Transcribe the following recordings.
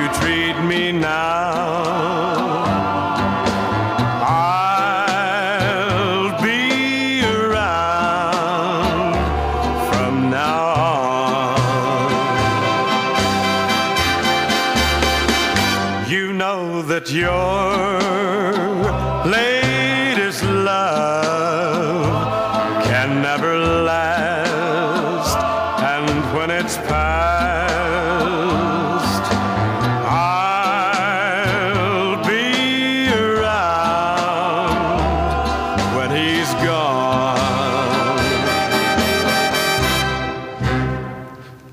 you treat me now. I'll be around from now on. You know that your latest love can never last, and when it's past.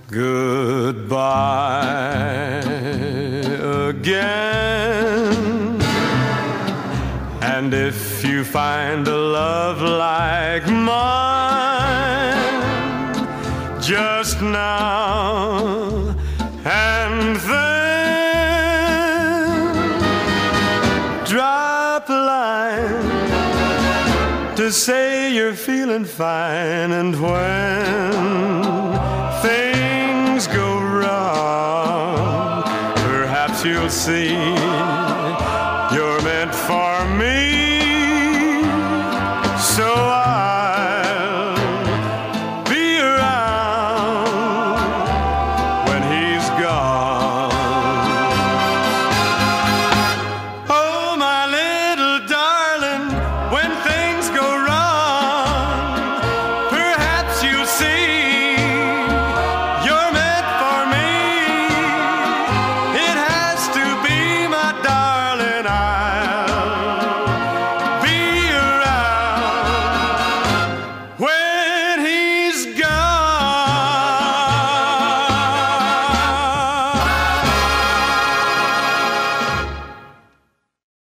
Goodbye again. And if you find a love like mine, just now and then, drop a line to say you're feeling fine and when things go wrong perhaps you'll see you're meant for me.